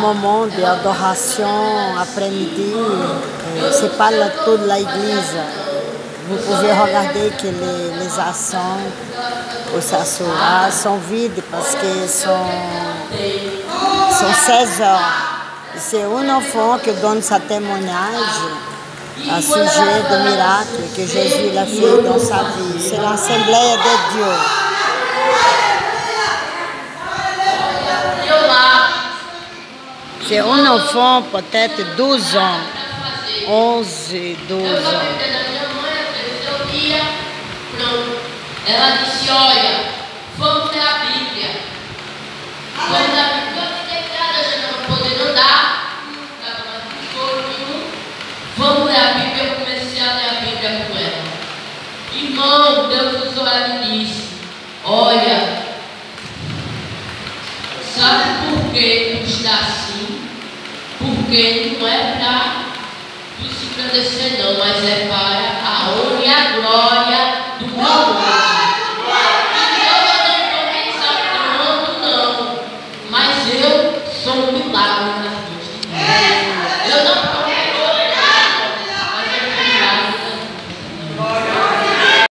moment d'adoration après-midi, euh, c'est pas la, toute l'église. Vous pouvez regarder que les, les accents au Sassoura sont vides parce que sont, sont 16 heures. C'est un enfant qui donne sa témoignage à sujet de miracle que Jésus a fait dans sa vie. C'est l'Assemblée de Dieu. C'est un enfant peut-être 12 ans, 11 et 12 ans. Ela disse, olha, vamos ler a Bíblia. Vamos ler a Bíblia. Eu fiquei deitada, já não podendo andar. Não estava mais com choro nenhum. Vamos ler a Bíblia. Eu comecei a ler a Bíblia com ela. Irmão, Deus usou ela e disse, olha, sabe por que tu está assim? porque não é para se agradecer não, mas é para a honra e a glória do povo. Mas eu sou um milagre.